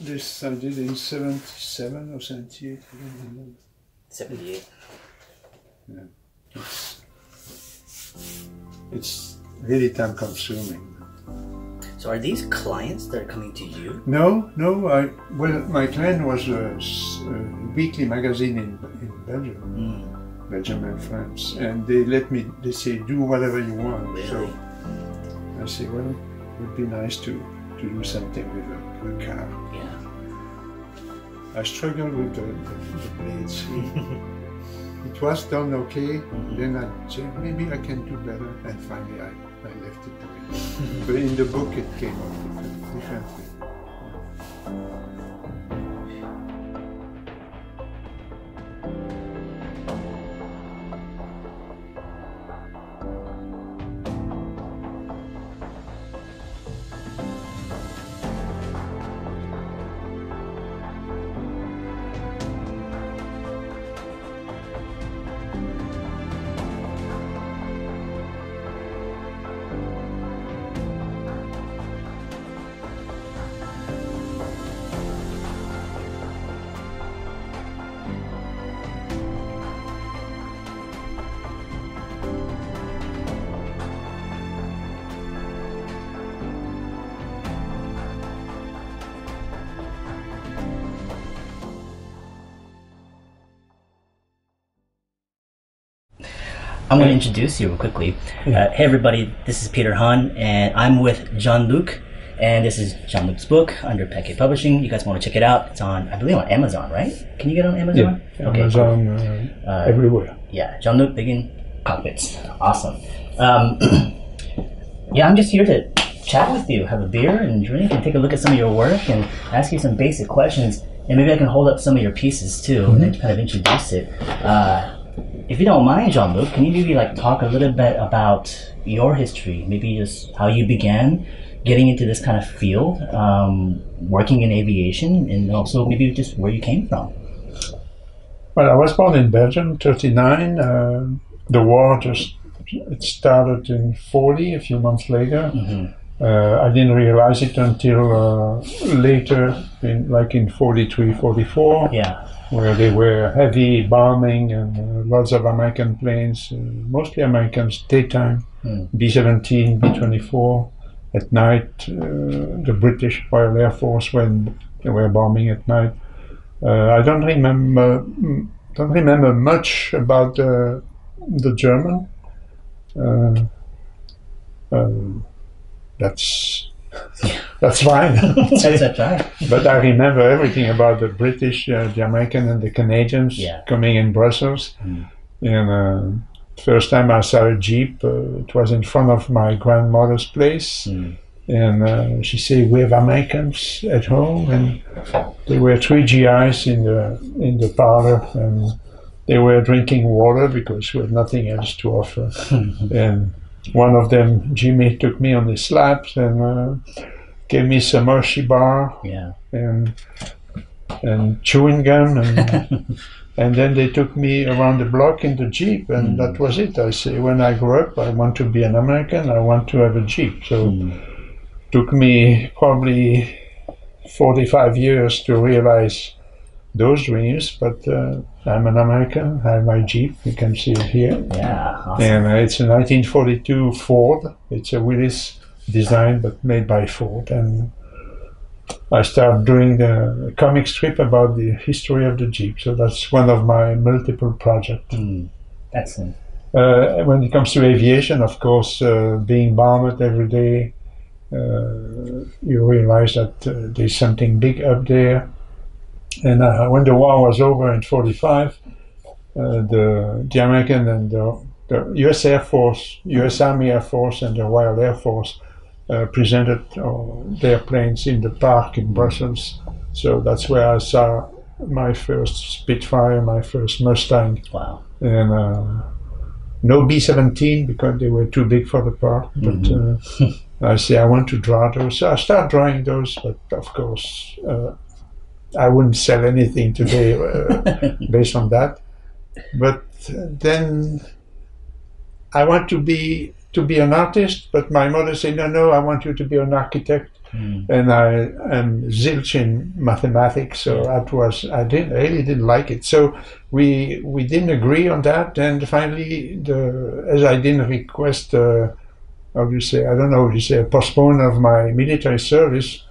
this I did in 77 or 78. I don't remember. 78. It's, it's really time consuming. So are these clients that are coming to you? No, no. I well, my client was a weekly magazine in, in Belgium, Mm, Belgium and France, and they let me. They say do whatever you want. really? So I say, well, it would be nice to to do something with a, a car. Yeah. I struggled with the, the, the blades. it was done okay. Mm-hmm. Then I said maybe I can do better, and finally I, I left it to it. but in the book it came out different, differently. I'm going to introduce you quickly. Uh, hey, everybody, this is Peter Han, and I'm with John Luc, and this is John Luc's book under Paquet Publishing. You guys want to check it out? It's on, I believe, on Amazon, right? Can you get it on Amazon? Okay, cool. Amazon uh, Uh, everywhere. Yeah, Jean Luc Béghin Cockpits. Awesome. Um, yeah, I'm just here to chat with you, have a beer and drink, and take a look at some of your work and ask you some basic questions. And maybe I can hold up some of your pieces too, and kind of introduce it. Uh, if you don't mind, Jean Luc, can you maybe like talk a little bit about your history? Maybe just how you began getting into this kind of field, um, working in aviation, and also maybe just where you came from. Well, I was born in Belgium, 39. Uh, the war just it started in 40, a few months later. Mhm. Uh, I didn't realize it until uh, later, in, like in 43, 44, Yeah. where there were heavy bombing and uh, lots of American planes, uh, mostly Americans, daytime, Hmm. B-17, B-24. At night, uh, the British Royal Air Force when they were bombing at night. Uh, I don't remember mm, don't remember much about uh, the German. Uh, um, that's that's fine. That's, but I remember everything about the British, uh, the American, and the Canadians Yeah. coming in Brussels. Mm. And uh, first time I saw a jeep, uh, it was in front of my grandmother's place Mm. and uh, she said we have Americans at home, and there were three GIs in the in the parlor, and they were drinking water because we had nothing else to offer. and one of them, Jimmy, took me on his lap, and uh, gave me some Hershey bar Yeah. and and chewing gum and. And then they took me around the block in the Jeep, and that was it. I say, when I grow up, I want to be an American. I want to have a Jeep. So Mm. took me probably 45 years to realize those dreams, but uh, I'm an American. I have my Jeep. You can see it here. Yeah. Awesome. And uh, it's a 1942 Ford. It's a Willys design, but made by Ford. And I started doing the comic strip about the history of the Jeep. So that's one of my multiple projects. Mm. Excellent. Uh, when it comes to aviation, of course, uh, being bombed every day, uh, you realize that uh, there's something big up there. And uh, when the war was over in 45, uh, the, the American and the, the U.S. Air Force, U.S. Army Air Force, and the Royal Air Force uh, presented uh, their planes in the park in Brussels. So that's where I saw my first Spitfire, my first Mustang, Wow. and uh, no B-17 because they were too big for the park. But uh, I say I want to draw those. So I start drawing those, but of course uh, I wouldn't sell anything today uh, based on that. But then I want to be to be an artist, but my mother said, "No, no, I want you to be an architect." and I am zilch in mathematics, so that was I didn't really didn't like it. So we we didn't agree on that, and finally, the as I didn't request, uh, how do you say? I don't know. You say a postponement of my military service.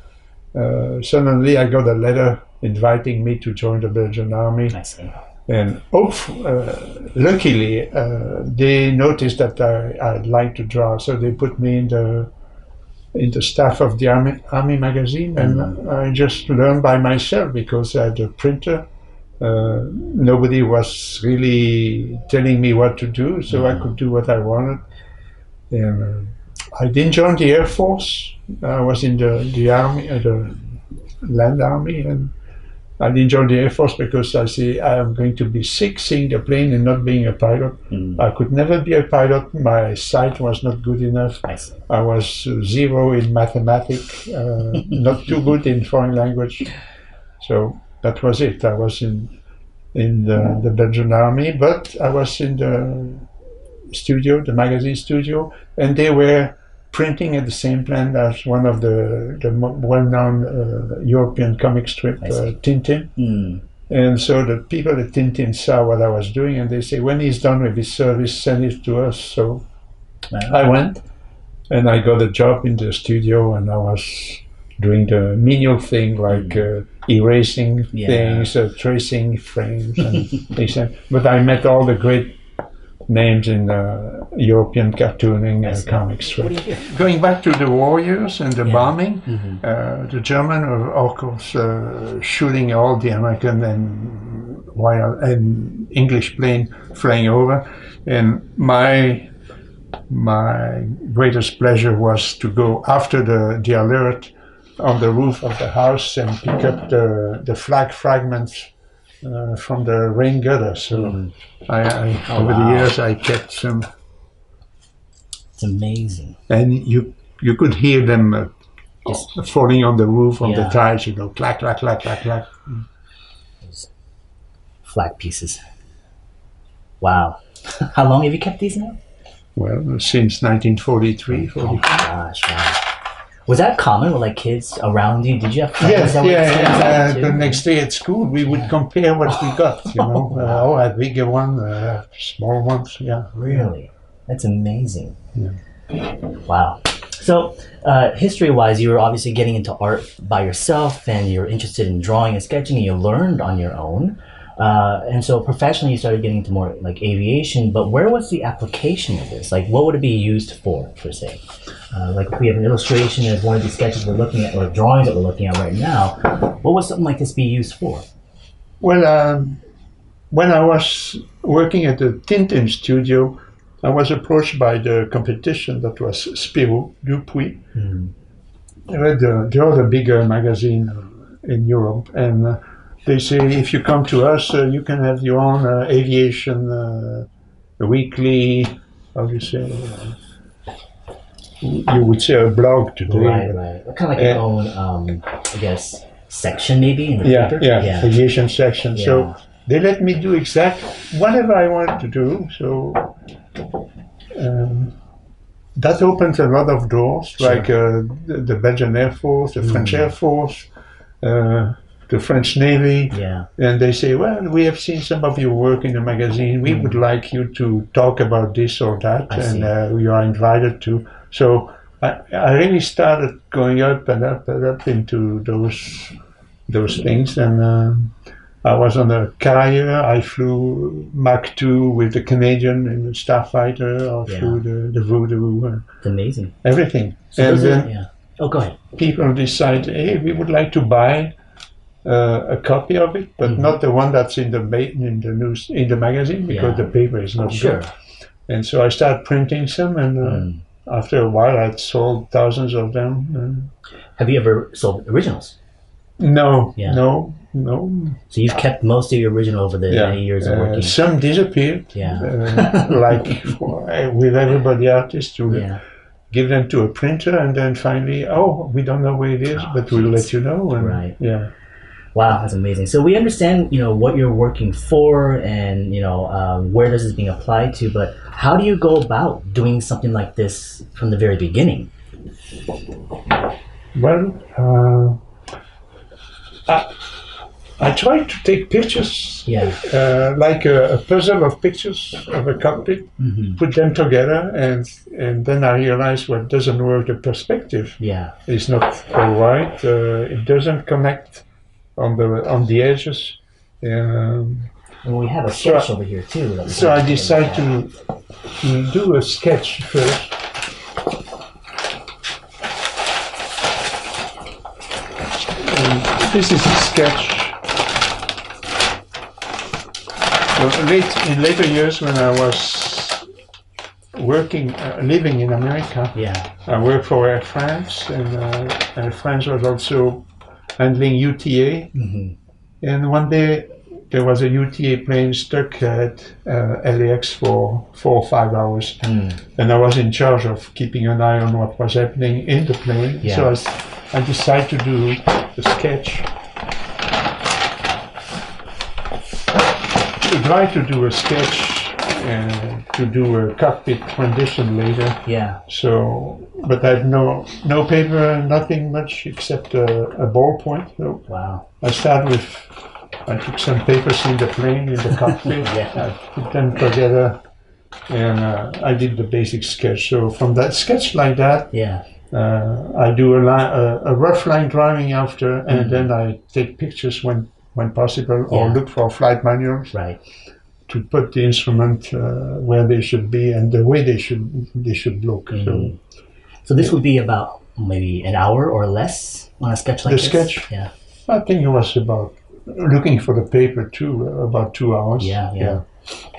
Uh, suddenly, I got a letter inviting me to join the Belgian army. I see. And uh, luckily, uh, they noticed that I, I'd like to draw, so they put me in the in the staff of the army, army magazine, and I just learned by myself because I had a printer. Uh, nobody was really telling me what to do, so I could do what I wanted. And uh, I didn't join the air force. I was in the the army, uh, the land army, and I didn't join the Air Force because I see I am going to be sick seeing the plane and not being a pilot. I could never be a pilot. My sight was not good enough. I. I was zero in mathematics, uh, not too good in foreign language. So that was it. I was in in the, the Belgian army, but I was in the studio, the magazine studio, and they were printing at the same plant as one of the, the well-known uh, European comic strip, uh. Tintin. Mm. And so the people at Tintin saw what I was doing, and they say, when he's done with his service, send it to us. So Wow. I went, and I got a job in the studio, and I was doing the menial thing like uh, erasing Yeah. things, uh, tracing frames, and things. But I met all the great names in uh, European cartooning and see. comic What strip. do you do? Going back to the warriors and the Yeah. bombing, Mhm. uh, the German were of course uh, shooting all the American and while and English plane flying over, and my my greatest pleasure was to go after the the alert on the roof of the house and pick up the the flak fragments uh, from the rain gutter. So I, I Oh, over wow. the years I kept some, It's amazing. and you you could hear them. Uh, Just falling on the roof on Yeah. the tiles, you know, clack, clack, clack, clack, clack. flak pieces. Wow. How long have you kept these now? Well, since 1943, 40. Oh my gosh, wow. Was that common with like kids around you? Did you have friends Yes, that would yeah, send and, uh, the next day at school, we would compare what we got, you know. Uh, oh, a bigger one, uh, small ones, yeah. Really? That's amazing. Yeah. Wow. So, uh, history wise, you were obviously getting into art by yourself and you're interested in drawing and sketching and you learned on your own. Uh, and so, professionally, you started getting into more like aviation. But where was the application of this? Like, what would it be used for, per se? Uh, like, if we have an illustration as one of these sketches we're looking at, or drawings that we're looking at right now, what would something like this be used for? Well, um, when I was working at the Tintin studio, I was approached by the competition that was Spirou, Dupuis. Mm. I read the, the other bigger magazine in Europe, and uh, they say if you come to us, uh, you can have your own uh, aviation uh, weekly. How do you say? Uh, you would say a blog today. Right, but- right. Kind of like your own, um, I guess, section maybe in the Yeah, paper. yeah, yeah. aviation section. Yeah. So they let me do exact whatever I want to do. So um, that opens a lot of doors, Sure. like uh, the, the Belgian Air Force, the French Mm. Air Force, uh, the French Navy, Yeah. and they say, "Well, we have seen some of your work in the magazine. We would like you to talk about this or that. I and uh, you are invited to." So I, I really started going up and up and up into those those things, and um I was on a carrier. I flew Mach 2 with the Canadian in the Starfighter. I Yeah. flew the, the Voodoo, uh, It's amazing. everything. So and then yeah. Oh, go ahead. people decide, hey, we would like to buy uh, a copy of it, but Mhm. not the one that's in the ma- in the news in the magazine because Yeah. the paper is not Sure. good. And so I started printing some, and uh, Mm. after a while, I'd sold thousands of them. Uh, Have you ever sold originals? no, Yeah. no, no. So you've kept most of your original over the many years of Uh, working. some disappeared. Yeah. Uh, like for, uh, with everybody artists, you yeah. give them to a printer, and then finally, oh, we don't know where it is, Oh, but we'll let you know. And, Right. Yeah. Wow, that's amazing. So we understand, you know, what you're working for, and you know um, where this is being applied to. But how do you go about doing something like this from the very beginning? Well, uh, I, I try to take pictures, Yeah. uh, like a, a puzzle of pictures of a cockpit, hmm put them together, and and then I realize what doesn't work. The perspective Yeah. is not all right. Uh, it doesn't connect on the on the edges. Um, And we have a So- sketch over here too. so I take a decide look at. to, to do a sketch first. And this is a sketch. So late, in later years, when I was working, uh, living in America, Yeah. I worked for Air France, and uh, Air France was also handling UTA. hmm And one day there was a UTA plane stuck at uh, LAX for four or five hours, Mm. and I was in charge of keeping an eye on what was happening in the plane. Yeah. So I decided to do a sketch. To try to do a sketch to do a cockpit rendition later. Yeah. So, but I've no no paper, nothing much except a, a ballpoint. So Wow. I start with, I took some papers in the plane, in the cockpit, Yeah. I put them together, and uh, I did the basic sketch. So from that sketch like that, Yeah. uh, I do a, li- a, a rough line drawing after, and Mhm. then I take pictures when, when possible, or Yeah. look for flight manuals Right. To put the instrument uh, where they should be and the way they should they should look. Mhm. So So this would be about maybe an hour or less on a sketch like The this. sketch? Yeah. I think it was about looking for the paper too, uh, about two hours. Yeah. Yeah.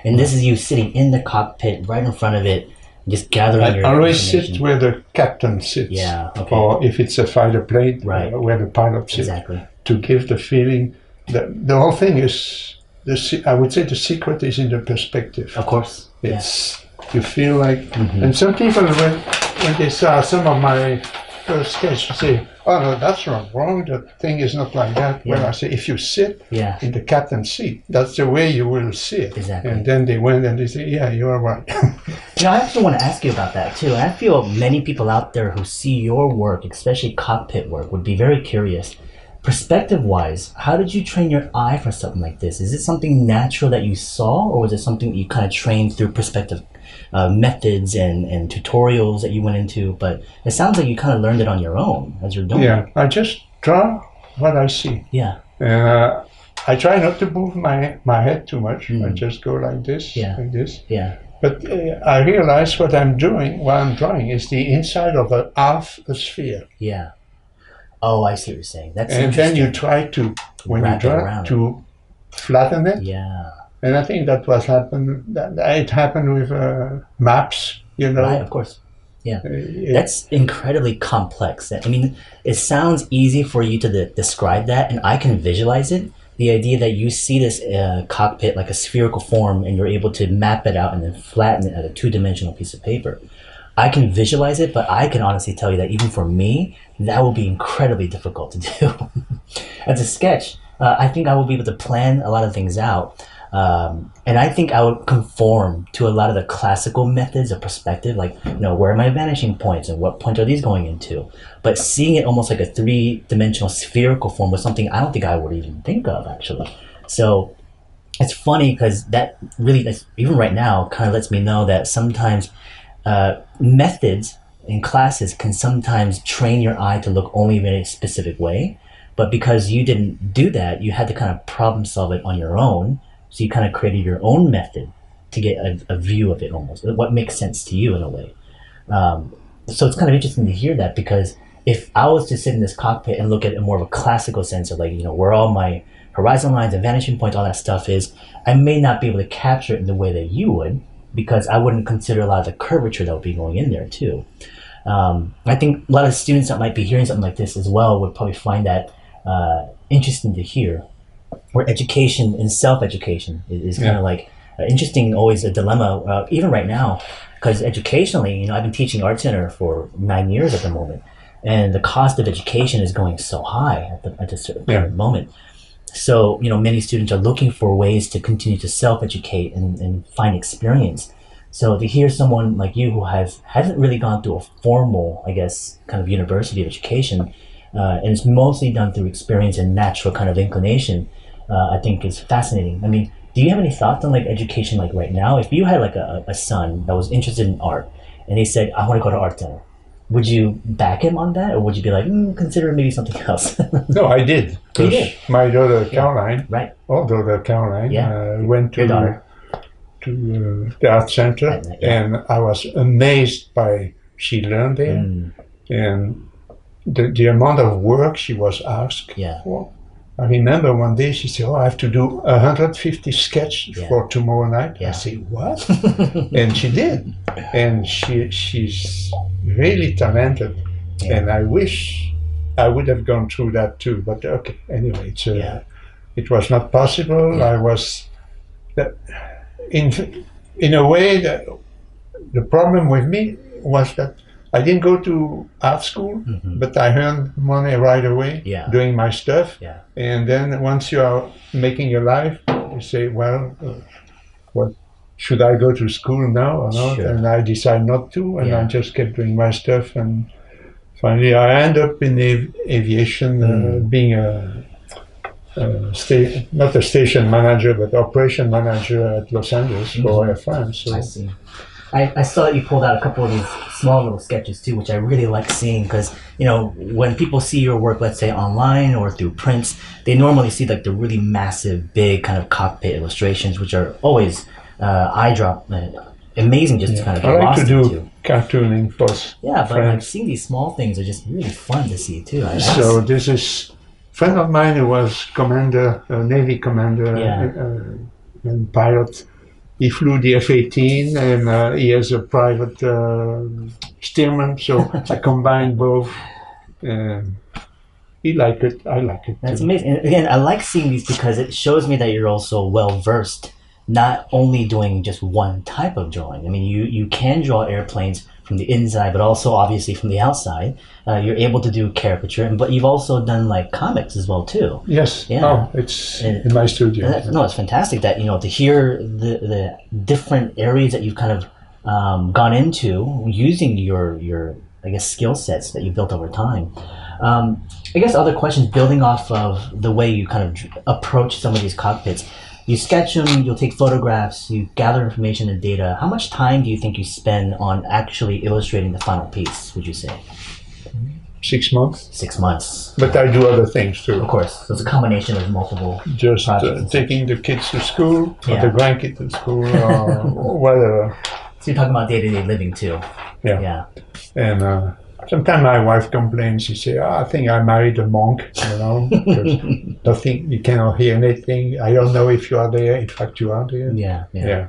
And this is you sitting in the cockpit, right in front of it, just gathering I your. always sit where the captain sits. Yeah. Okay. Or if it's a fighter plane, Right. uh, where the pilot sits, exactly. to give the feeling that the whole thing is. The, I would say the secret is in the perspective. Of course. Yeah. You feel like, Mhm. and some people when when they saw some of my first sketch say, "Oh no, that's wrong. Wrong. The thing is not like that." Well, I say, if you sit Yeah. in the captain's seat, that's the way you will see it. Exactly. And then they went and they say, "Yeah, you are right." You know, I actually want to ask you about that too. I feel many people out there who see your work, especially cockpit work, would be very curious. Perspective wise, how did you train your eye for something like this? Is it something natural that you saw, or was it something that you kind of trained through perspective uh, methods and, and tutorials that you went into? But it sounds like you kind of learned it on your own as you're doing yeah, it. I just draw what I see. Yeah. Uh, I try not to move my, my head too much. I Mm. just go like this, Yeah. like this. Yeah. But uh, I realize what I'm doing, what I'm drawing, is the inside of a half a sphere. Yeah. Oh, I see what you're saying. That's and then you try to, when Wrap you around to flatten it. yeah. And I think that was happened. That, it happened with uh, maps. You know, Right. Of course. Uh, it- That's incredibly complex. I mean, it sounds easy for you to de- describe that, and I can visualize it. The idea that you see this uh, cockpit like a spherical form, and you're able to map it out and then flatten it at a two-dimensional piece of paper. I can visualize it, but I can honestly tell you that even for me, that will be incredibly difficult to do. As a sketch, uh, I think I will be able to plan a lot of things out. Um, and I think I would conform to a lot of the classical methods of perspective, like, you know, where are my vanishing points and what point are these going into? But seeing it almost like a three dimensional spherical form was something I don't think I would even think of, actually. So it's funny because that really, even right now, kind of lets me know that sometimes uh, methods in classes can sometimes train your eye to look only in a specific way. But because you didn't do that, you had to kind of problem solve it on your own. So you kind of created your own method to get a, a view of it almost, what makes sense to you in a way. Um, so it's kind of interesting to hear that because if I was to sit in this cockpit and look at it more of a classical sense of like, you know, where all my horizon lines and vanishing points, all that stuff is, I may not be able to capture it in the way that you would because I wouldn't consider a lot of the curvature that would be going in there too. Um, I think a lot of students that might be hearing something like this as well would probably find that uh, interesting to hear. Where education and self-education is, is kind of like uh, interesting, always a dilemma, uh, even right now, because educationally, you know, I've been teaching art center for nine years at the moment, and the cost of education is going so high at the at this certain Yeah. moment. So, you know, many students are looking for ways to continue to self-educate and, and find experience. So to hear someone like you who has hasn't really gone through a formal, I guess, kind of university education, uh, and it's mostly done through experience and natural kind of inclination, uh, I think is fascinating. I mean, do you have any thoughts on like education like right now? If you had like a, a son that was interested in art and he said, I want to go to art center, would you back him on that or would you be like, mm, consider maybe something else? No, I did. Did? My daughter Caroline, right. oh, daughter Caroline, Yeah. uh, went to. To uh, the art center, yeah. and I was amazed by she learned there Mm, and the, the amount of work she was asked yeah. for. I remember one day she said, "Oh, I have to do 150 sketches Yeah. for tomorrow night." Yeah. I say, "What?" and she did, and she she's really talented, Yeah. and I wish I would have gone through that too. But okay, anyway, it's uh, it was not possible. I was that in in a way that the problem with me was that I didn't go to art school, Mhm. but I earned money right away Yeah. doing my stuff. Yeah. And then once you are making your life, you say, well, uh, what should I go to school now or not? Sure. And I decide not to, and I just kept doing my stuff. And finally, I end up in av- aviation, uh, Mm. being a, a sta- not a station manager, but operation manager at Los Angeles for Air France. So Mm-hmm. I see. I, I saw that you pulled out a couple of these small little sketches too, which I really like seeing because you know when people see your work, let's say online or through prints, they normally see like the really massive, big kind of cockpit illustrations, which are always uh, eye drop, uh, amazing just to kind of I like lost to do into. cartooning for Yeah, but like seeing these small things are just really fun to see too. I, So this is friend of mine who was commander, a Navy commander Yeah. uh, and pilot. He flew the F-18 and uh, he has a private uh, Stearman. So I combined both. Um, he liked it. I like it. That's too. amazing. And again, I like seeing these because it shows me that you're also well versed, not only doing just one type of drawing. I mean, you, you can draw airplanes from the inside, but also obviously from the outside. Uh, you're able to do caricature, and but you've also done like comics as well too. Yes. Yeah. Oh, it's And- in my studio. That- no, it's fantastic that you know to hear the the different areas that you've kind of um, gone into using your your I guess skill sets that you built over time. Um, I guess other questions building off of the way you kind of approach some of these cockpits. You sketch them, you'll take photographs, you gather information and data. How much time do you think you spend on actually illustrating the final piece? Would you say Six months. six months? But I do other things too. Of course, so it's a combination of multiple. Just uh, taking the kids to school, Yeah. or the grandkids to school, or whatever. So you're talking about day to day living too. Yeah. Yeah. And uh, sometimes my wife complains. She says, oh, "I think I married a monk," you know, nothing, you cannot hear anything. I don't know if you are there. In fact, you are there. Yeah, yeah. Yeah.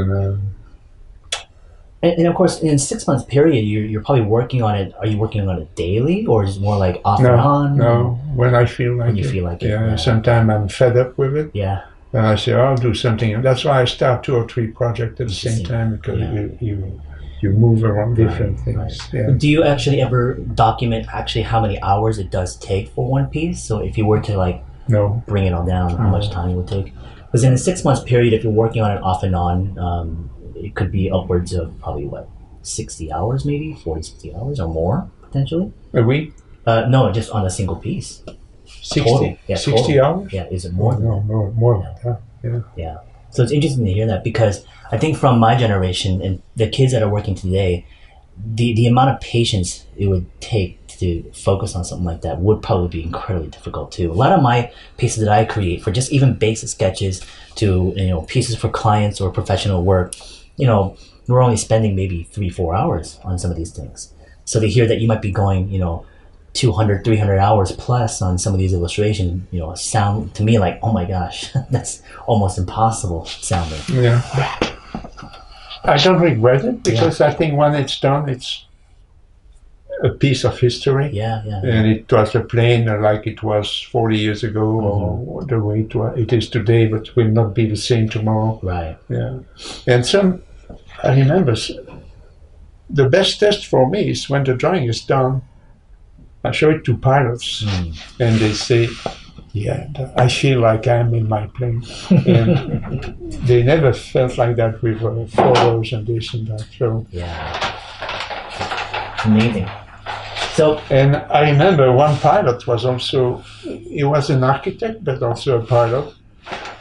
And uh, And, and of course, in six month period, you're, you're probably working on it. Are you working on it daily, or is it more like off no, and on? no, when I feel like When you it. feel like it, Yeah. yeah. Sometimes I'm fed up with it, Yeah, and I say, "I'll do something." And that's why I start two or three projects at the same time because Yeah. you, you you move around different things. right. Yeah. Do you actually ever document actually how many hours it does take for one piece? So if you were to like No. bring it all down, how much time it would take? Because in a six month period, if you're working on it off and on, um, it could be upwards of probably what 60 hours, maybe 40, 60 hours or more potentially. A week. Uh, no, just on a single piece. 60, Total. Yeah, 60 total. hours? Yeah, is it more than no, that? more, more than that. Yeah. Yeah. So it's interesting to hear that because I think from my generation and the kids that are working today, the, the amount of patience it would take to focus on something like that would probably be incredibly difficult too. A lot of my pieces that I create for just even basic sketches to you know pieces for clients or professional work, you know, we're only spending maybe three four hours on some of these things. So to hear that you might be going, you know, 200 300 hours plus on some of these illustrations you know sound to me like oh my gosh that's almost impossible sounding Yeah. I don't regret it because I think when it's done, it's a piece of history. yeah yeah And it was a plane like it was 40 years ago Mm-hmm. or the way it, wa- it is today, but will not be the same tomorrow. right Yeah. And some, I remember, the best test for me is when the drawing is done, I show it to pilots Mm. and they say, yeah, I feel like I'm in my plane. And they never felt like that with uh, photos and this and that. So, Yeah. Amazing. So, and I remember one pilot was also, he was an architect, but also a pilot.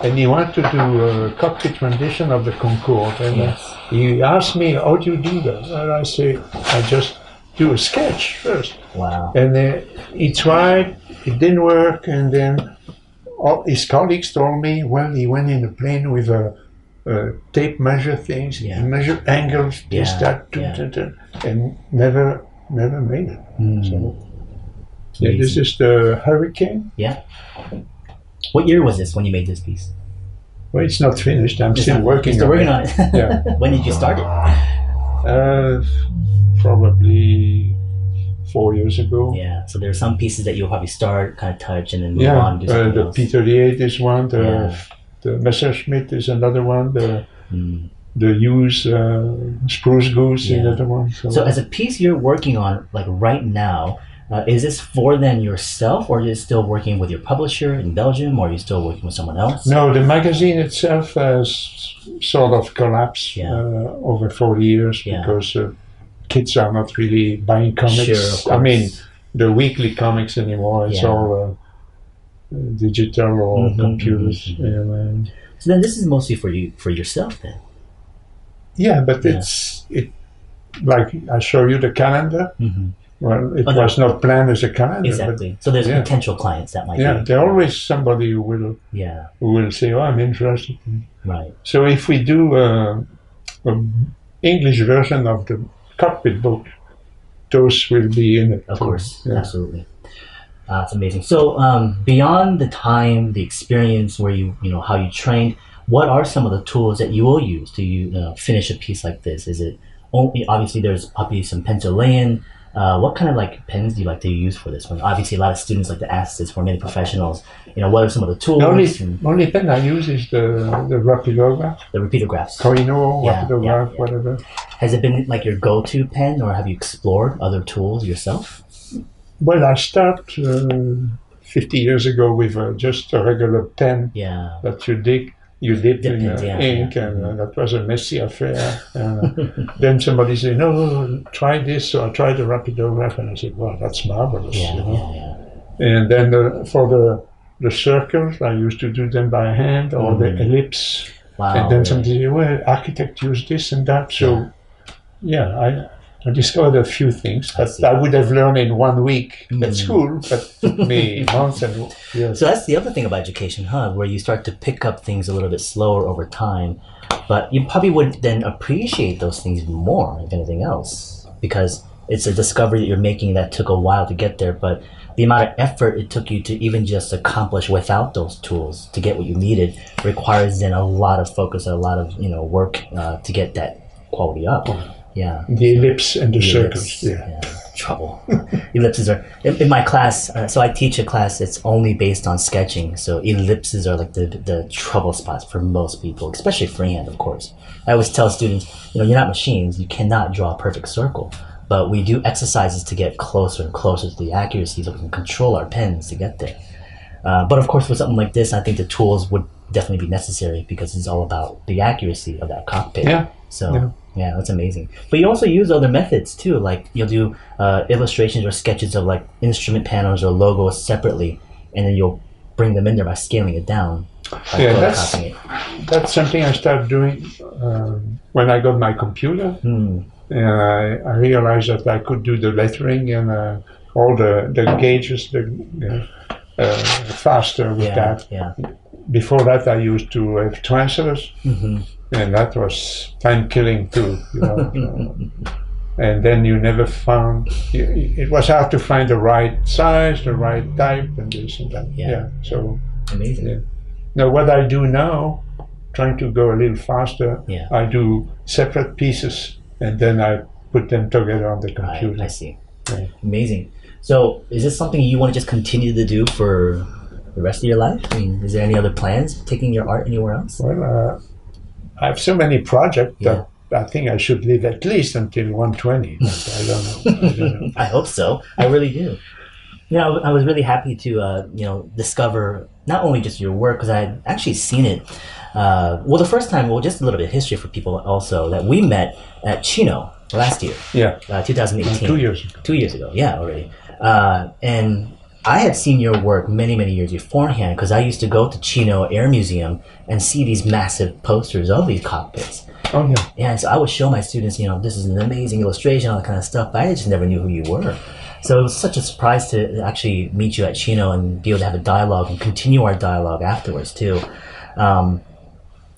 And he wanted to do a cockpit rendition of the Concorde. And Yes. he asked me, how do you do that? And I say, I just do a sketch first. wow. And uh, he tried, it didn't work, and then all his colleagues told me, well, he went in a plane with a, a tape measure things, Yeah. he measured angles, this, Yeah, that, dun, yeah. dun, dun, and never, never made it. Mm. So, yeah, this is the Hurricane. Yeah. What year was this when you made this piece? Well, it's not finished. I'm It's still not- working on still working it. on it. Yeah. when did you start it? Uh, probably four years ago. Yeah. So there are some pieces that you'll probably start, kind of touch, and then move Yeah, on. Do uh, the else. P38 is one. The Yeah. the Messerschmitt is another one. The Mm. the Hughes uh, Spruce Goose is another one. So, So as a piece you're working on, like right now, uh, is this for then yourself, or are you still working with your publisher in Belgium, or are you still working with someone else? no, the magazine itself has sort of collapsed Yeah. uh, over four years Yeah. because kids are not really buying comics. Sure, I mean, the weekly comics anymore. It's Yeah. all uh, uh, digital or Mhm, computers. mhm, And, um, So then this is mostly for you, for yourself then. yeah, but Yeah. it's it. Like I show you the calendar. Mm-hmm. Well, it Okay. was not planned as a calendar. Exactly. So there's yeah. potential clients that might yeah, be. there's always somebody who will Yeah. who will say, "Oh, I'm interested." Right. So if we do a, a English version of the cockpit book, those will be in it. Of course. Yeah. Absolutely. Uh, it's amazing. So um, beyond the time, the experience, where you you know how you trained, what are some of the tools that you will use to you uh, finish a piece like this? Is it only obviously there's probably some penciling. Uh, what kind of like pens do you like to use for this one? Obviously, a lot of students like to ask this for many professionals. You know, what are some of the tools The only, and only pen I use is the the rapidograph, the repeater graphs? Koh-i-Noor, Yeah, rapidograph, yeah, yeah. whatever. Has it been like your go-to pen, or have you explored other tools yourself? Well, I start uh, 50 years ago with uh, just a regular pen Yeah. that you dig, you dip Dip in ink, yeah. and uh, that was a messy affair. And uh, then somebody said, "No, try this." So I tried the rapidograph, and I said, "Wow, that's marvelous!" Yeah. you know? Yeah. And then the, for the the circles, I used to do them by hand, or Mm. the ellipse. Wow. and then somebody said, "Well, architect used this and that." So, yeah, I. I discovered a few things that. I would have learned in one week Mm. at school, but took me months and years. So that's the other thing about education, huh? Where you start to pick up things a little bit slower over time, but you probably would then appreciate those things more, if anything else, because it's a discovery that you're making that took a while to get there. But the amount of effort it took you to even just accomplish without those tools to get what you needed requires then a lot of focus and a lot of you know work uh, to get that quality up. Yeah. The ellipse and the, The circles. ellipse, Yeah. Trouble. ellipses are in, in my class. Uh, so I teach a class that's only based on sketching. So ellipses are like the the trouble spots for most people, especially freehand, of course. I always tell students, you know, you're not machines. You cannot draw a perfect circle. But we do exercises to get closer and closer to the accuracy, so we can control our pens to get there. Uh, but of course, with something like this, I think the tools would definitely be necessary because it's all about the accuracy of that cockpit. Yeah. So Yeah. Yeah. that's amazing. But you also use other methods too, like you'll do uh, illustrations or sketches of like instrument panels or logos separately, and then you'll bring them in there by scaling it down. By Yeah, that's- it. That's something I started doing um, when I got my computer. Hmm. And I, realized that I could do the lettering and uh, all the, the gauges the, uh, faster with Yeah, that. yeah. Before that, I used to have translators, hmm and that was time killing too. You know. And then you never found. It was hard to find the right size, the right type, and this and that. Yeah. So Amazing. Yeah. now, what I do now, trying to go a little faster, Yeah. I do separate pieces, and then I put them together on the Right, computer. I see. Yeah. Amazing. So, is this something you want to just continue to do for the rest of your life? I mean, is there any other plans taking your art anywhere else? Well, uh, I have so many projects that I think I should live at least until 120. I don't know. I don't know. I hope so. I really do. you know, I was really happy to, uh, you know, discover not only just your work because I had actually seen it. Uh, well, the first time, well, just a little bit of history for people also that we met at Chino last year, Yeah. uh, 2018. Two years ago. Two years ago, yeah, already. Uh, and I had seen your work many, many years beforehand because I used to go to Chino Air Museum and see these massive posters of these cockpits. Oh yeah. Yeah, so I would show my students, you know, this is an amazing illustration, all that kind of stuff. But I just never knew who you were. So it was such a surprise to actually meet you at Chino and be able to have a dialogue and continue our dialogue afterwards too. Um,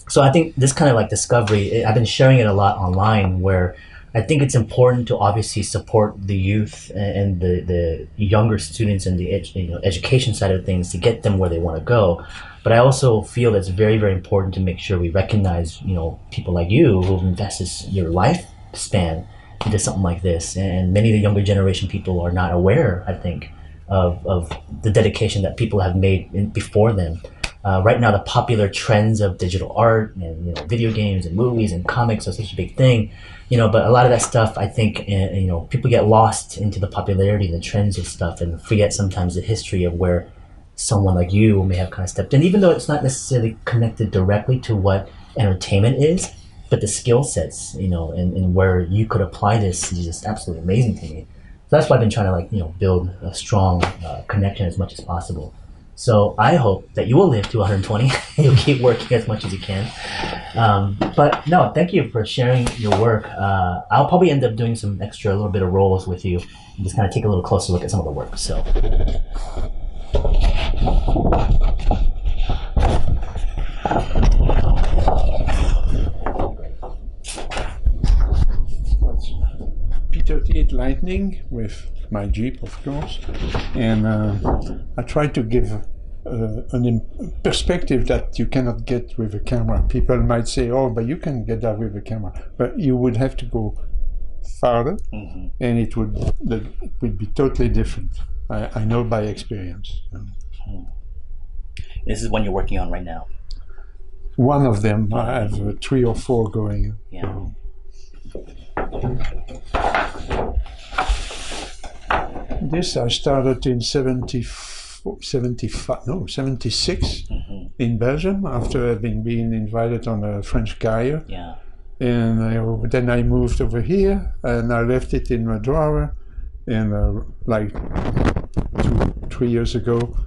so I think this kind of like discovery, I've been sharing it a lot online where I think it's important to obviously support the youth and the, the younger students and the ed- you know, education side of things to get them where they want to go. But I also feel it's very, very important to make sure we recognize, you know, people like you who've invested your lifespan into something like this. And many of the younger generation people are not aware, I think, of, of the dedication that people have made in, before them. Uh, right now, the popular trends of digital art and you know video games and movies and comics are such a big thing, you know. But a lot of that stuff, I think, uh, you know, people get lost into the popularity the trends of stuff and forget sometimes the history of where someone like you may have kind of stepped in, even though it's not necessarily connected directly to what entertainment is, but the skill sets, you know, and, and where you could apply this is just absolutely amazing to me. So that's why I've been trying to like, you know, build a strong uh, connection as much as possible. So I hope that you will live to 120 and you'll keep working as much as you can. Um, but no, thank you for sharing your work. Uh, I'll probably end up doing some extra, a little bit of roles with you and just kind of take a little closer look at some of the work. So P38 Lightning with my Jeep, of course, and uh, I try to give uh, an im- perspective that you cannot get with a camera. People might say, "Oh, but you can get that with a camera," but you would have to go farther, and it would the, it would be totally different. I, I know by experience. this is one you're working on right now. One of them, I have uh, three or four going. Yeah. This I started in 70, 75, no, 76 in Belgium after having been invited on a French carrier. Yeah. And I, then I moved over here and I left it in my drawer. And uh, like two, three years ago,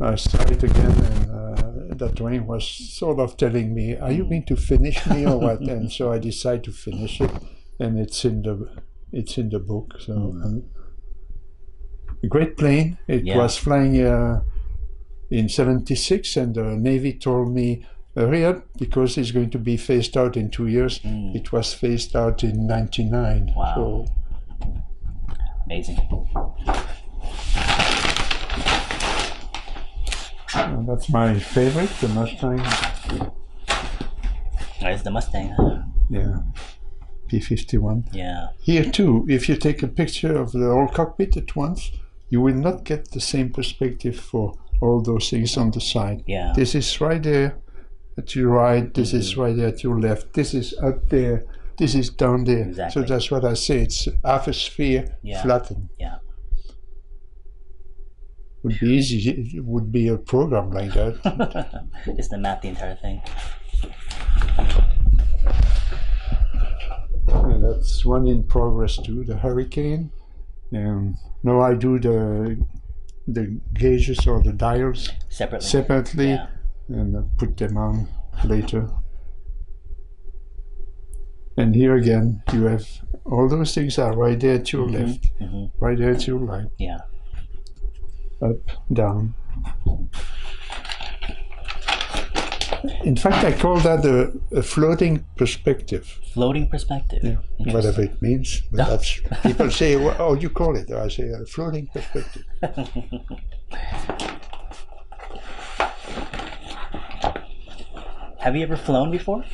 I started again and uh, that drawing was sort of telling me, are you going to finish me or what? and so I decided to finish it and it's in the, it's in the book. So um, a great plane. It Yeah. was flying uh, in 76 and the Navy told me, hurry up because it's going to be phased out in two years. It was phased out in 99. Wow. So Amazing. uh, that's my favorite, the Mustang. There's the Mustang. Yeah. P51. Yeah. Here too, if you take a picture of the whole cockpit at once, you will not get the same perspective for all those things on the side. Yeah. This is right there at your right, this Mm-hmm. is right there at your left, this is up there, this is down there. Exactly. So that's what I say, it's half a sphere Yeah. flattened. Yeah. Would be easy, it would be a program like that. Just to map the entire thing. And that's one in progress too, the Hurricane. And now I do the the gauges or the dials Separately. separately Yeah. and put them on later. And here again, you have all those things are right there to your left, mhm. right there to your right, Yeah. up, down. In fact, I call that a, a floating perspective. Floating perspective. Yeah, whatever it means. But Yeah. that's people say, "What oh, you call it?" I say a floating perspective. Have you ever flown before?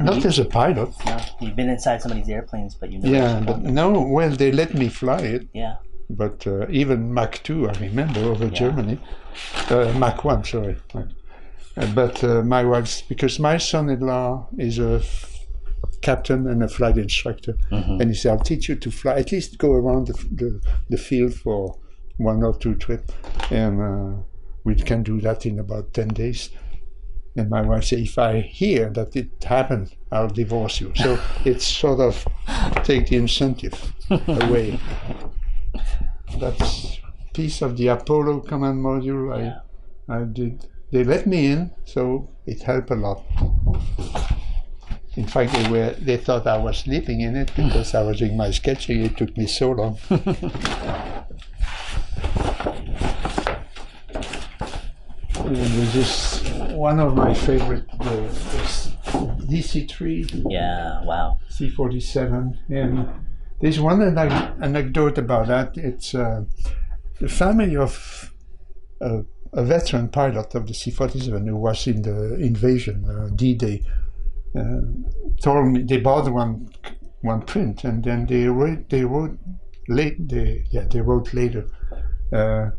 Not as a pilot. No. You've been inside somebody's airplanes, but never Yeah, but no. Well, they let me fly it. Yeah. but uh, even Mach 2, I remember over Germany, uh, Mach 1, sorry. Uh, but uh, my wife's, because my son in law is a f- captain and a flight instructor, and he said, I'll teach you to fly, at least go around the, f- the, the field for one or two trips, and uh, we can do that in about ten days. And my wife said, if I hear that it happened, I'll divorce you. So it's sort of take the incentive away. That's piece of the Apollo command module. Yeah. I, I did. They let me in, so it helped a lot. In fact, they were they thought I was sleeping in it because I was doing my sketching. It took me so long. This is one of my favorite, the, DC-3 Yeah. Wow. C-47, and there's one anec- anecdote about that. It's uh, the family of uh, a veteran pilot of the C-47 who was in the invasion, uh, D-Day, uh, told me they bought one one print, and then they wrote they wrote late they yeah they wrote later. Uh,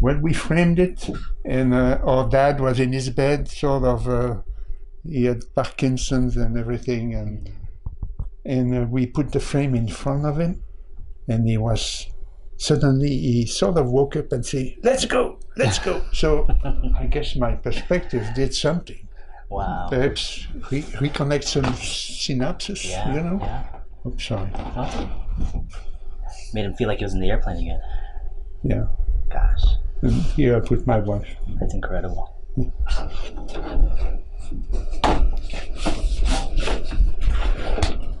when we framed it, and uh, our dad was in his bed, sort of. Uh, he had Parkinson's and everything, and and uh, we put the frame in front of him, and he was suddenly he sort of woke up and said, "Let's go, let's go." so I guess my perspective did something. Wow. Perhaps re- reconnect some synapses. Yeah. You know. Yeah. Oops, sorry. Awesome. Made him feel like he was in the airplane again. Yeah. Gosh, And here I put my wife. that's incredible.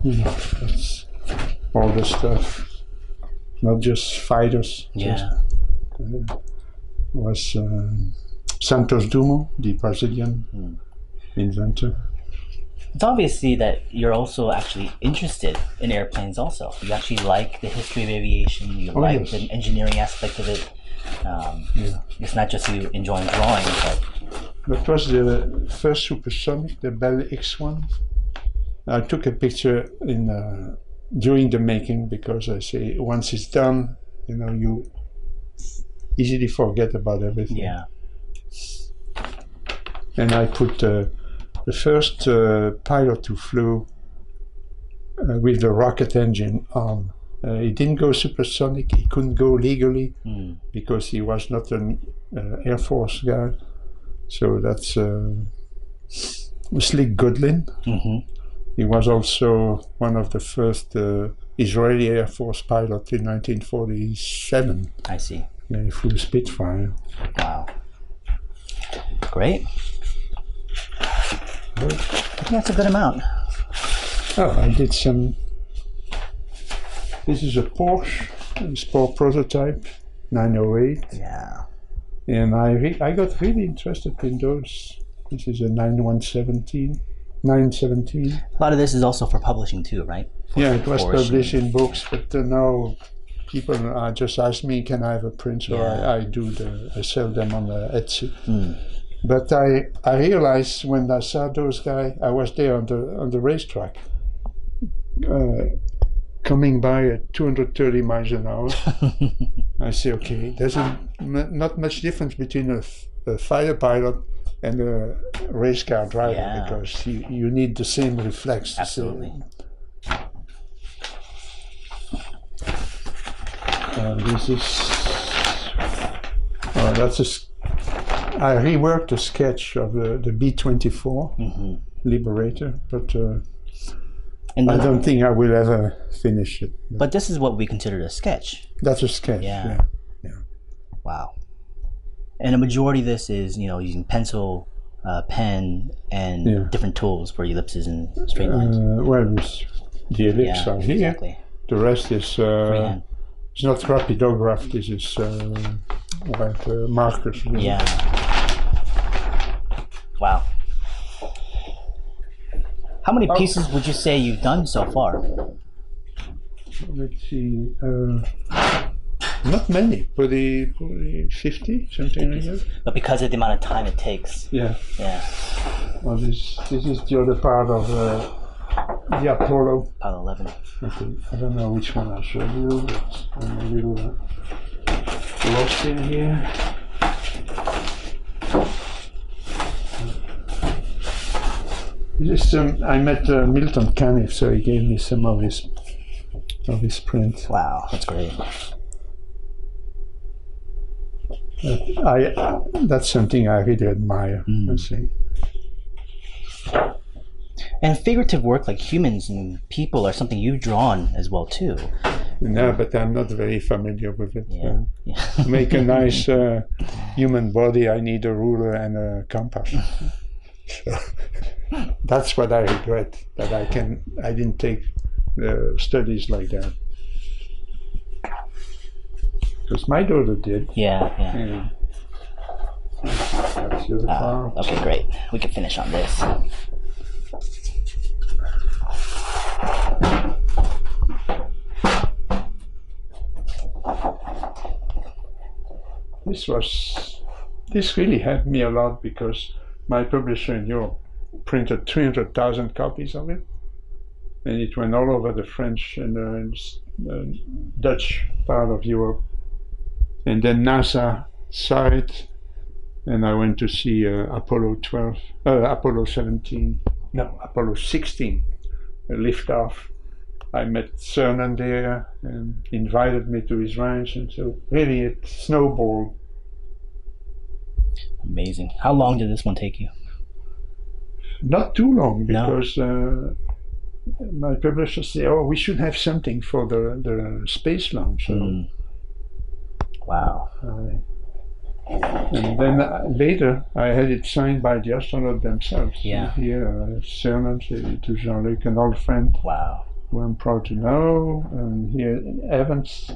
You know, that's all the stuff. Not just fighters. Yeah. Just, uh, was um Santos Dumont, the Brazilian Hmm. inventor. It's obviously that you're also actually interested in airplanes. Also, you actually like the history of aviation. You Oh, like yes. the engineering aspect of it. Um, Yeah. it's not just you enjoying drawing, but That was the first supersonic, the Bell X1. I took a picture in uh, during the making because I say once it's done, you know, you easily forget about everything. yeah, And I put uh, the first uh, pilot who flew uh, with the rocket engine on. Uh, he didn't go supersonic. He couldn't go legally Mm. because he was not an uh, Air Force guy. So that's uh, Slick Goodlin. hmm He was also one of the first uh, Israeli Air Force pilot in 1947. I see. Yeah, he flew Spitfire. Wow, great. I think that's a good amount. Oh, I did some. This is a Porsche, a sport prototype, 908, Yeah, and I re- I got really interested in those. This is a 9117, 917. a lot of this is also for publishing too, right? Yeah, it was published in books, but uh, now people uh, just ask me, "Can I have a print?" So Yeah. I, I do the I sell them on the Etsy. Mm. But I I realized when I saw those guys, I was there on the on the racetrack, uh, coming by at 230 miles an hour. I say, okay, there's a, m- not much difference between a, f- a fighter pilot and a race car driver Yeah. because you, you need the same reflex. same- Uh, this is. Oh, that's a. I reworked a sketch of the, the B 24 hmm Liberator, but uh, And I don't think I will ever finish it. but this is what we consider a sketch. That's a sketch. Yeah. Yeah. Wow. And a majority of this is, you know, using pencil, uh, pen, and Yeah. different tools for ellipses and straight lines. Uh, well, the ellipse yeah, are here. exactly. The rest is. Uh. It's not rapidograph, this is uh, like uh, markers. really. Yeah. Wow. How many Oh. pieces would you say you've done so far? Let's see. Uh, not many, probably, probably 50, something like that. But because of the amount of time it takes. Yeah. Yeah. Well, this this is the other part of uh, the Apollo. Pile 11. Okay, I don't know which one I showed you, but I'm a little uh, lost in here. This um, I met uh, Milton Caniff, so he gave me some of his of his prints. Wow, that's great. I that's something I really admire. Mm. I see. And figurative work like humans and people are something you've drawn as well too. No, but I'm not very familiar with it. Yeah. Uh, Yeah. to make a nice uh, human body, I need a ruler and a compass. so that's what I regret that I can I didn't take the studies like that because my daughter did. yeah, yeah. Yeah. That's the other Ah, part. okay, great. We can finish on this. This was this really helped me a lot because my publisher in Europe printed 300,000 copies of it, and it went all over the French and uh, Dutch part of Europe. And then NASA saw it, and I went to see uh, Apollo 12, uh, Apollo 17, no, Apollo 16, a liftoff. I met Cernan there and invited me to his ranch, and so really it snowballed. Amazing. How long did this one take you? Not too long No. because uh, my publisher said, "Oh, we should have something for the the space launch." So, Mm. Wow. I- and then uh, later, I had it signed by the astronauts themselves. Yeah. Here, uh, Cernan, to to Jean-Luc, an old friend Wow. Who I'm proud to know, and here Ron Evans.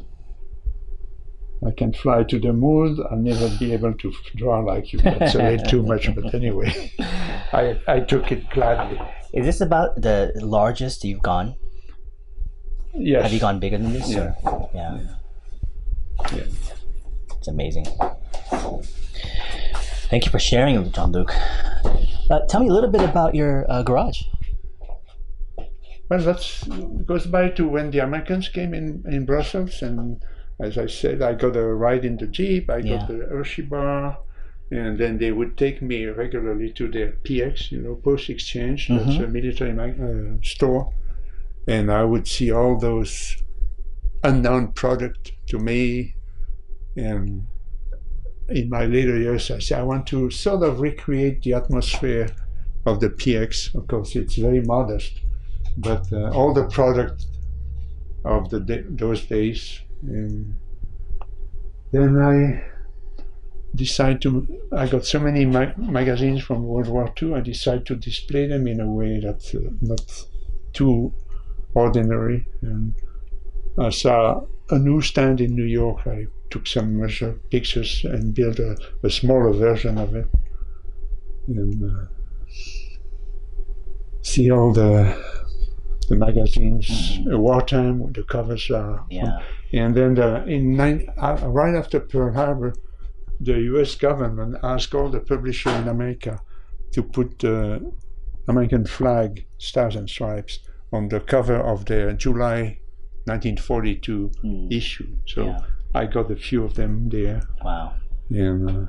I can fly to the moon. I'll never be able to draw like you. That's a little too much, but anyway, I I took it gladly. Is this about the largest you've gone? Yes. Have you gone bigger than this? Yeah. or- Yeah. Yeah. It's amazing. Thank you for sharing with Jean-Luc. Uh, tell me a little bit about your uh, garage. Well, that goes back to when the Americans came in, in Brussels, and as I said, I got a ride in the Jeep, I Yeah. got the Hershey bar, and then they would take me regularly to their PX, you know, Post Exchange, that's Mhm. a military uh, store, and I would see all those unknown product to me, and in my later years, I said I want to sort of recreate the atmosphere of the PX. Of course, it's very modest but uh, all the product of the those days. And then I decided to. I got so many ma- magazines from World War II. I decided to display them in a way that's uh, not too ordinary. And I saw a newsstand in New York. I took some measure pictures and built a, a smaller version of it. And uh, see all the the magazines, uh, wartime. The covers are Yeah. and then the, in nine, uh, right after Pearl Harbor, the U.S. government asked all the publishers in America to put the American flag, stars and stripes, on the cover of their July 1942 Mm. issue. So Yeah. I got a few of them there, Wow. and uh,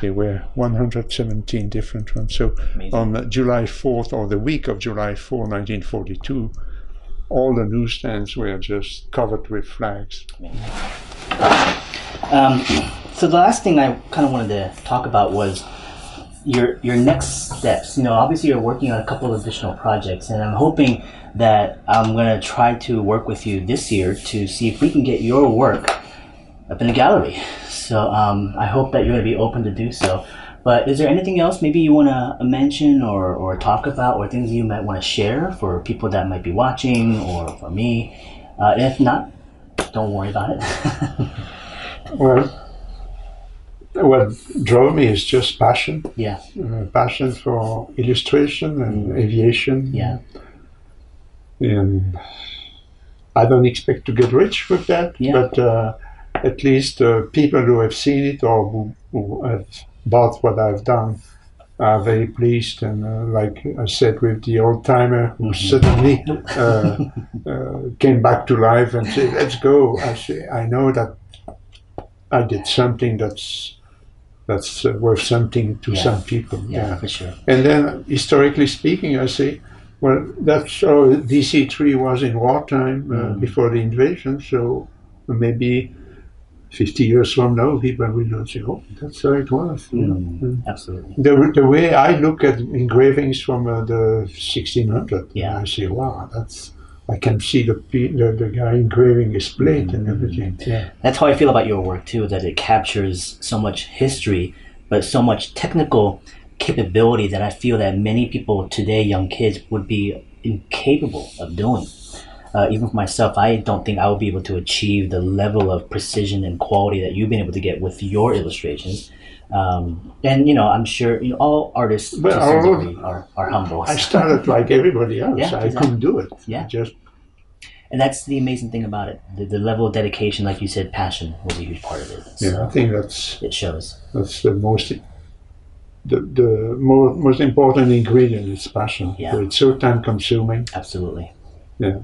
they were 117 different ones. So Amazing. on July 4th or the week of July 4, 1942, all the newsstands were just covered with flags. Um, so the last thing I kind of wanted to talk about was your your next steps. You know, obviously you're working on a couple of additional projects, and I'm hoping that I'm going to try to work with you this year to see if we can get your work up in the gallery. So um, I hope that you're going to be open to do so. But is there anything else maybe you want to mention or, or talk about, or things you might want to share for people that might be watching, or for me? Uh, if not, don't worry about it. Well, what drove me is just passion, yeah, uh, passion for illustration and aviation. yeah. And I don't expect to get rich with that, Yeah. but uh, at least uh, people who have seen it or who, who have bought what I've done are very pleased. And uh, like I said, with the old timer who suddenly uh, uh, came back to life and said, "Let's go," I say, I know that I did something that's that's uh, worth something to Yeah. some people. Yeah, for sure. And then, historically speaking, I say, well, that's how DC 3 was in wartime uh, Mm. before the invasion, so maybe 50 years from now, people will not say, oh, that's how it was. know. Mm, absolutely. The, the way I look at engravings from uh, the 1600, Yeah. I say, wow, that's, I can see the, the, the guy engraving his plate and everything. Yeah. That's how I feel about your work too. That it captures so much history, but so much technical capability that I feel that many people today, young kids, would be incapable of doing. Uh, even for myself, I don't think I would be able to achieve the level of precision and quality that you've been able to get with your illustrations. Um, and you know, I'm sure you know, all artists But are, are humble. I started like everybody else. Yeah, I exactly. couldn't do it. Yeah. Just and that's the amazing thing about it. The, the level of dedication, like you said, passion was a huge part of it. yeah, I think that's it shows. that's the most the the more, most important ingredient is passion. Yeah. It's so time consuming. Absolutely. Yeah.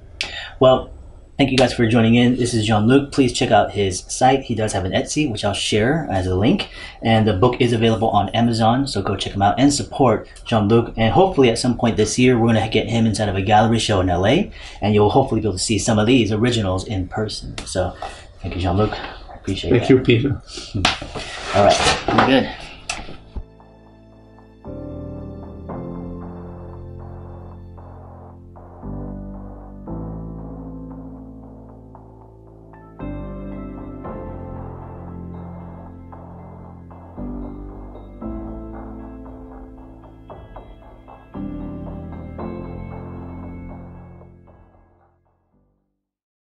Well, thank you guys for joining in. This is Jean Luc. Please check out his site. He does have an Etsy, which I'll share as a link. And the book is available on Amazon, so go check him out and support Jean Luc. And hopefully, at some point this year, we're going to get him inside of a gallery show in LA, and you'll hopefully be able to see some of these originals in person. So, thank you, Jean Luc. I appreciate it. Thank that. you, Peter. Hmm. All right, we're good.